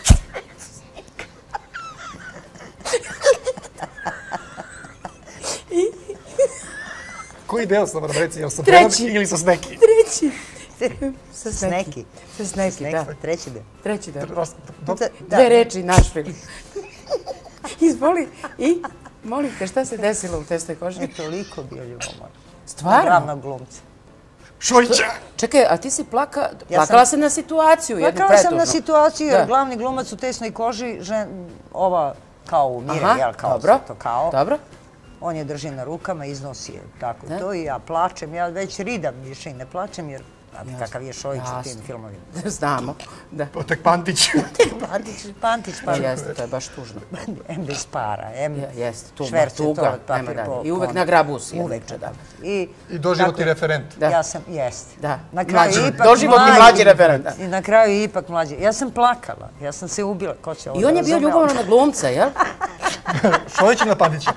Koji deo sam, moram reći, jel sa Treći. Ili sa Sneki? Treći. Sa sneki. Sa sneki, da. Treći deo. Treći Da, Dve reči, naš film. Izvoli. I, molim te, šta se desilo u tesnoj koži? Je toliko bio ljubomoran. Stvarno? Glavnog glumca. Šojića! Čekaj, a ti si plaka, Ja plakala sam- se na situaciju, jednu Plakala sam na situaciju jer Da. glavni glumac u tesnoj koži, žen, ova kao u mire, Aha, jel, kao dobro, to kao. dobro. On je drži na rukama, iznosi je tako to i ja plačem. Ja već ridam više i ne plačem jer kakav je Šojić u tim filmovima. Znamo, da. Pa tek Pantić. Pantić, Pantić, pa Pa jeste, to je baš tužno. em bez para, em Ja, jeste, tuga, šverce tuga, to od papir nema po- I uvek na grabus Uvek, da. I, I doživotni referent. Da. Ja sam, jeste. Da. Na kraju Mlađi, ipak doživotni mlađi referent, da. I na kraju ipak mlađi. Ja sam plakala, ja sam se ubila. Ko će ovo I on je bio ljubomoran na glumca, jel? Šojić na Pantića.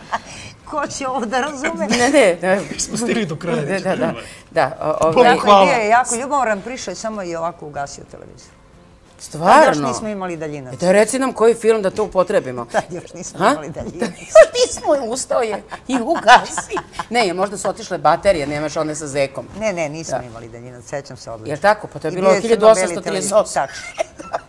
Ko će ovo da razume? Ne, ne, ne. Smo stigli do kraja. Da, da, da. Da, o- Bogu ovaj, Tako hvala. je bio je jako ljubomoran, prišao je samo i ovako ugasio televizor. Još stvarno. nismo imali daljinac. E, Da reci nam koji film da to upotrebimo. Tad još nismo Ha? imali daljinac. Još nismo ustao je i ugasi. Ne, je možda su otišle baterije, nemaš one sa zekom. Ne, ne, nismo Da. imali daljinac, sećam se odlično. Jer tako? Pa to je I bilo bio je crno-beli 1838. televizor, Tačno.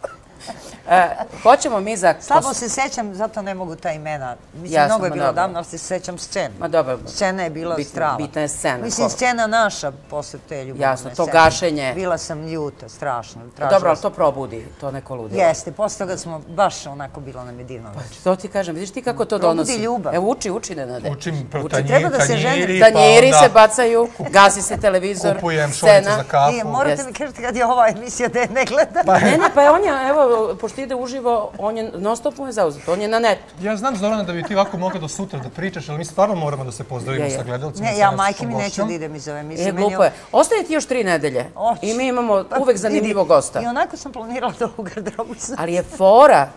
E, hoćemo mi za... Slabo se sećam, zato ne mogu ta imena. Mislim, Jasno, mnogo je bilo davno, ali se sećam scene. Ma dobro. Scena je bila Bitna- strava. bitna je scena, Mislim, ko- scena naša posle te ljubavne Jasno, to scene. gašenje. Bila sam ljuta, strašno. tražila Dobro, ali to probudi, to neko ludilo. Jeste, posle toga smo baš onako bilo nam je divno. večer. To ti kažem, vidiš ti kako to Probudi donosi. ljubav. Evo, uči, uči, Nenade. Učim pro Uči. tanjiri, Treba da se ženi- tanjiri, pa Tanjiri se bacaju, gasi se televizor, Kupujem šoljice scena. za kafu. Morate mi kažete kad je ova emisija da je ne gledam. Ne, ne, pa on je, evo, pošto ide uživo, on je, non stop mu je zauzet, on je na netu. Ja znam, Zorana, da bi ti ovako mogla do sutra da pričaš, ali mi stvarno moramo da se pozdravimo Je, je. sa gledalcima. Ne, ja majke mi neću da idem iz ove E, emisije. glupo je. Ostaje ti još tri nedelje i mi imamo Pa, uvek zanimljivog vidi, gosta. I onako sam planirala da u garderobu sam. Ali je fora,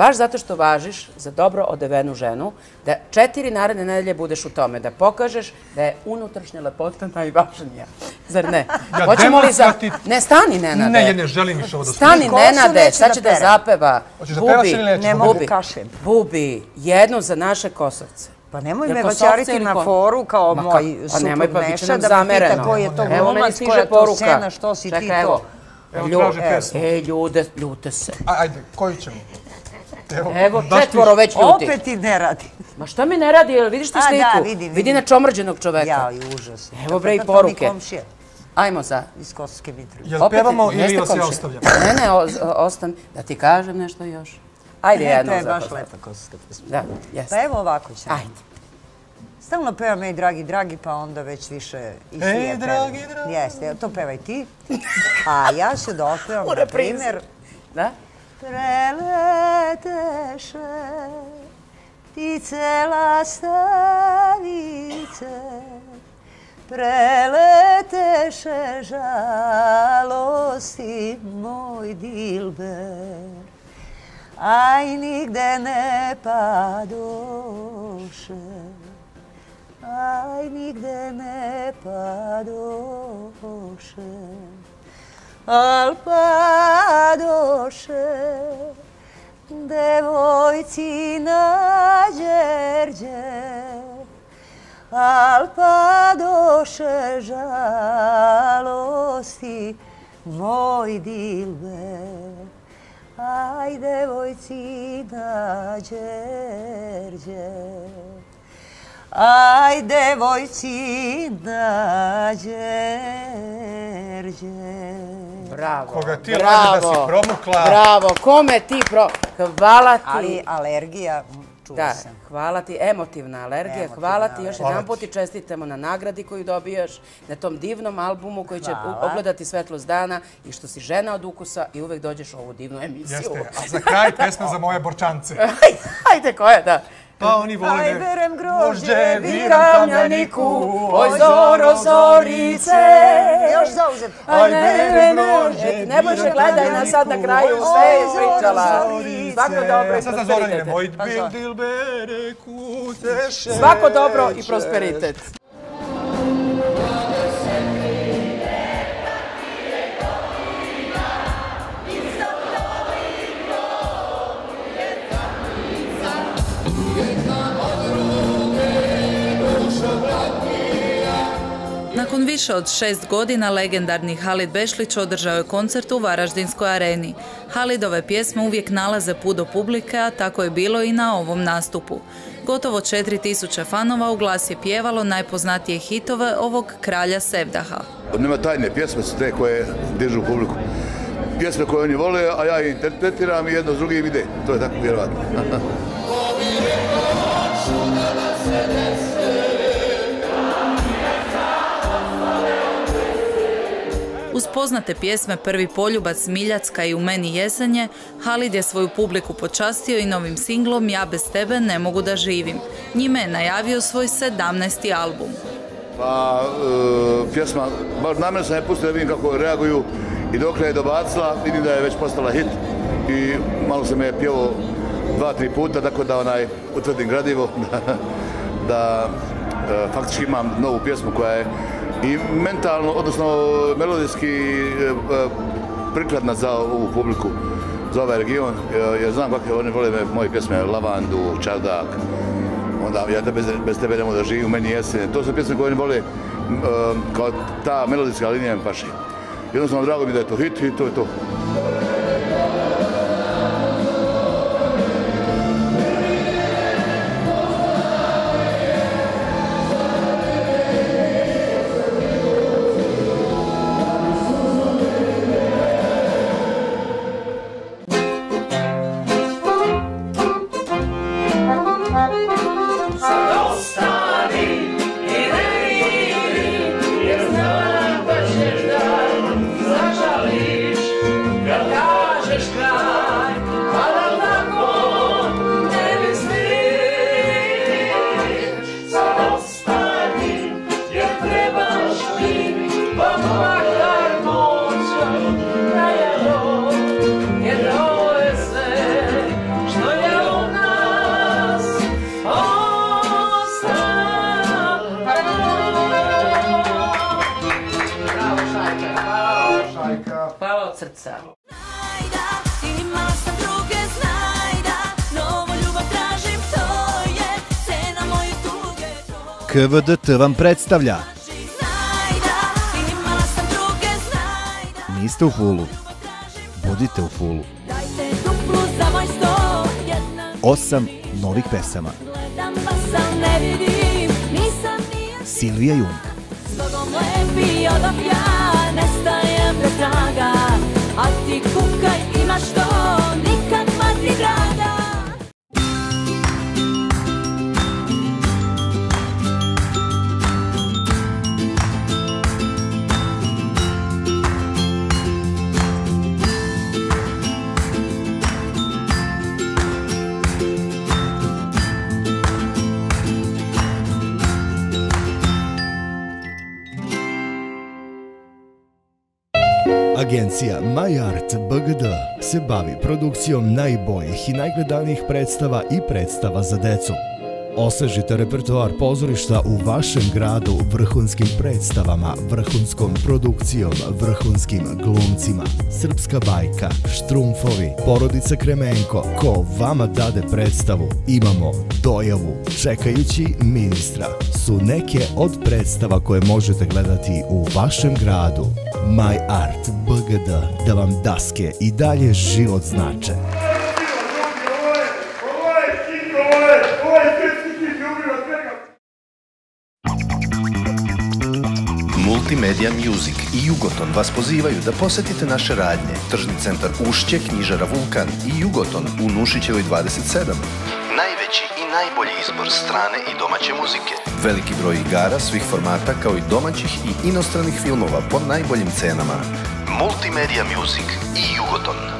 baš zato što važiš za dobro odevenu ženu, da četiri naredne nedelje budeš u tome, da pokažeš da je unutrašnja lepota najvažnija. Zar ne? Ja Hoćemo li za... Ne, stani, Nenade. Ne, ja ne želim više ovo da Stani, Kosu Nenade, sad da će da perem. zapeva. Hoćeš da pevaš ili nećeš? Ne Bubi? mogu kašem. Bubi, jednu za naše kosovce. Pa nemoj me vaćariti na foru kao Ma moj pa nemoj, suprug pa bit će Neša da me pita koji je to glumac, koja je to poruka. scena, što si ti to. Evo, e, pesmu. Ej, ljude, ljute se. A, ajde, koju ćemo? Evo, četvoro već ljuti. Opet i ne radi. Ma šta mi ne radi, jel vidiš A, sliku? da, vidim, Vidi na čomrđenog čoveka. Ja, i užas. Evo bre i Kako to mi poruke. komšije Ajmo za... iz Kosovske Mitrovice. Jel pevamo ili vas ja ostavljam? Ne, ne, ostan. Da ti kažem nešto još. Ajde, Ne, jedno to je za baš lepa kosovska pesma. Da, jeste. Pa evo ovako ćemo. Ajde. Stalno pevam ej dragi, dragi, pa onda već više i Ej, Sija dragi, peva. dragi. Jeste, evo, to pevaj ti. A ja ću da otpevam, na primjer, Da? Preleteše ptice lastavice, preleteše žalosti moj dilber, aj nigde ne padoše, aj nigde ne padoše, al padoše, devojci na džerđe, al padoše žalosti moj dilbe. Aj, devojci na džerđe, aj, devojci na džerđe. Bravo. Koga ti bravo, laži da si promukla. Bravo, kome ti pro... Hvala ti. Ali alergija, čuo Da, sam. hvala ti, emotivna alergija, Emotivna hvala ti još jedan put i čestitamo na nagradi koju dobijaš, na tom divnom albumu koji će Hvala. ogledati svetlost dana i što si žena od ukusa i uvek dođeš u ovu divnu emisiju. Jeste, a za kraj pesma za moje borčance. Ajde, ajde, koja, da. Pa oni vole Aj, me. berem grožđe, viram kamjaniku, oj zoro zorice. Još zauzet. Aj, ne, grožđe, ne može gledaj nas sad na kraju, sve je pričala. zorice. Svako dobro i Sad za Zoranine, prosperitet. moj Pa bil dilbere kuteše. Svako dobro i prosperitet. Više od šest godina legendarni Halid Bešlić održao je koncert u Varaždinskoj areni. Halidove pjesme uvijek nalaze put do publike, a tako je bilo i na ovom nastupu. Gotovo 4000 fanova u glas je pjevalo najpoznatije hitove ovog kralja Sevdaha. Nema tajne, pjesme su te koje dižu publiku. Pjesme koje oni vole, a ja interpretiram i jedno s drugim ide. To je tako vjerovatno. Uz poznate pjesme Prvi poljubac, Miljacka i U meni jesenje, Halid je svoju publiku počastio i novim singlom Ja bez tebe ne mogu da živim. Njime je najavio svoj 17. album. Pa, e, pjesma, baš namjerno sam je pustio da vidim kako reaguju i dok je dobacila, vidim da je već postala hit i malo se me je pjevo dva, tri puta, tako da onaj utvrdim gradivo, da, da faktički imam novu pjesmu koja je i mentalno, odnosno melodijski e, e, prikladna za ovu publiku, za ovaj region, e, jer znam kakve oni vole me, moje pjesme, Lavandu, Čardak, onda ja te bez, bez tebe ne mogu da živim, u meni jesen. To su pjesme koje oni vole, kao ta melodijska linija mi paši. Jednostavno drago mi da je to hit i to je to. KVDT vam predstavlja Niste u fulu, budite u fulu. dajte duplu za moj sto, jedna Osam novih pesama. Silvija Jung, a ti kukaj imaš to, nikad mati draga. Agencija MyArt BGD se bavi produkcijom najboljih i najgledanijih predstava i predstava za decu. Osvežite repertoar pozorišta u vašem gradu vrhunskim predstavama, vrhunskom produkcijom, vrhunskim glumcima. Srpska bajka, štrumfovi, porodica Kremenko, ko vama dade predstavu, imamo dojavu, čekajući ministra, su neke od predstava koje možete gledati u vašem gradu. My Art BGD, da vam daske i dalje život znače. Multimedia Music i Jugoton vas pozivaju da posetite naše radnje. Tržni centar Ušće, knjižara Vulkan i Jugoton u Nušićevoj 27. Najveći i najbolji izbor strane i domaće muzike. Veliki broj igara svih formata kao i domaćih i inostranih filmova po najboljim cenama. Multimedia Music i Jugoton.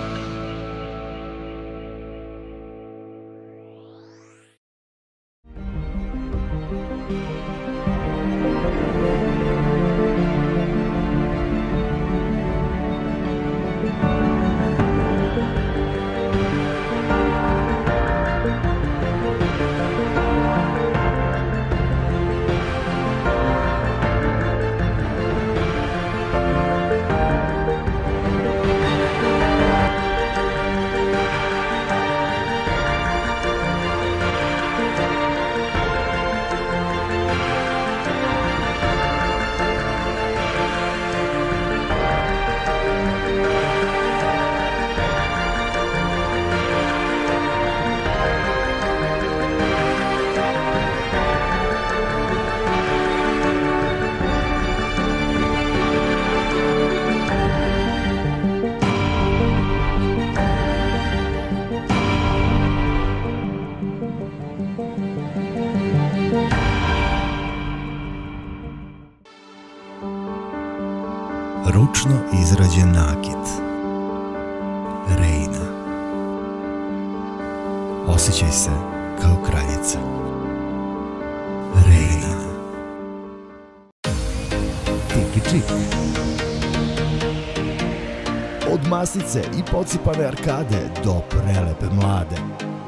Od i pocipane arkade do prelepe mlade.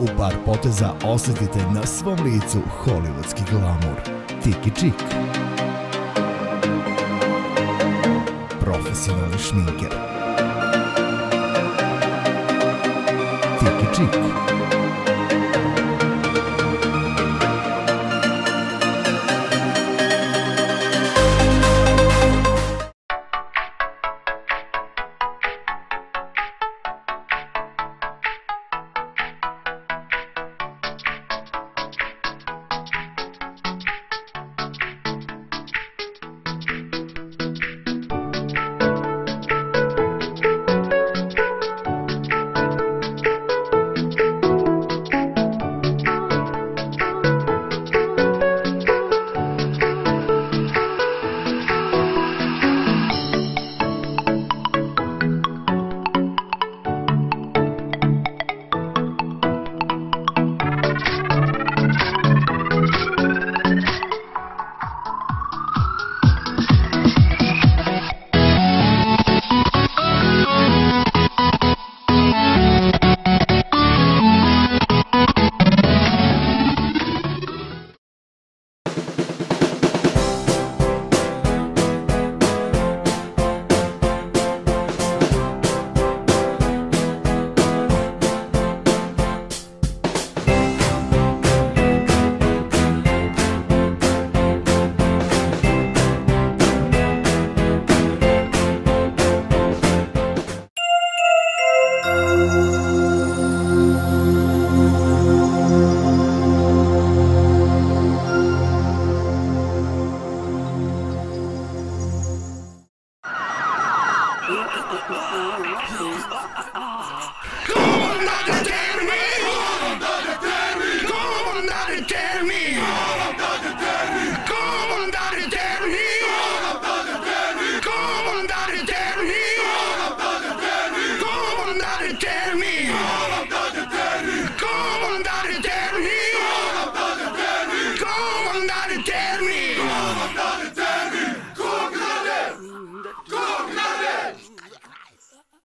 U par poteza osjetite na svom licu hollywoodski glamur. Tiki čik. Profesionalni šminker. Tiki čik. Tiki čik.